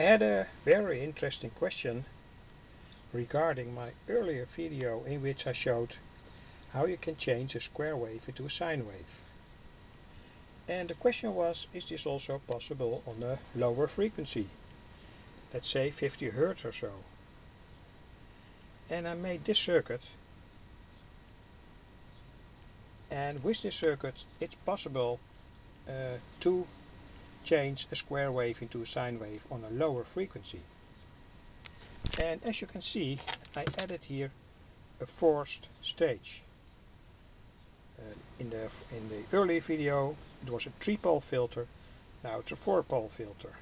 I had a very interesting question regarding my earlier video in which I showed how you can change a square wave into a sine wave. And the question was, is this also possible on a lower frequency? Let's say 50 Hertz or so. And I made this circuit. And with this circuit, it's possible uh, to change a square wave into a sine wave on a lower frequency. And as you can see, I added here a forced stage. Uh, in the in the earlier video it was a three pole filter, now it's a four pole filter.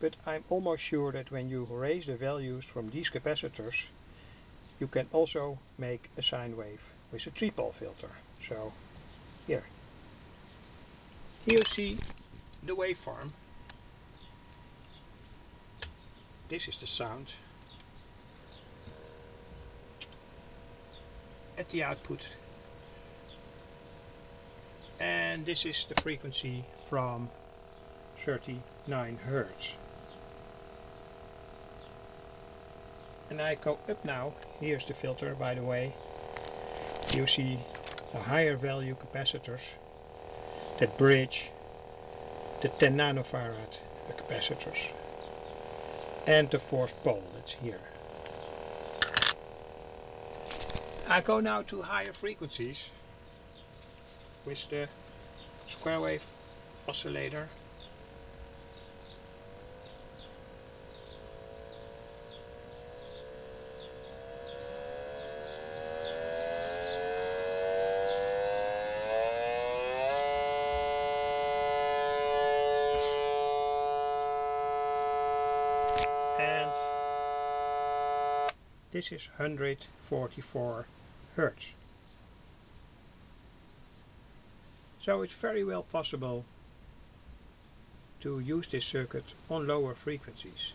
But I'm almost sure that when you raise the values from these capacitors, you can also make a sine wave with a three pole filter. So here, here you see the waveform. This is the sound. At the output. And this is the frequency from 39 Hertz. And I go up now. Here's the filter by the way. You see the higher value capacitors that bridge the 10 nanofarad capacitors and the forced pole that's here. I go now to higher frequencies with the square wave oscillator This is 144 Hertz. So it's very well possible to use this circuit on lower frequencies.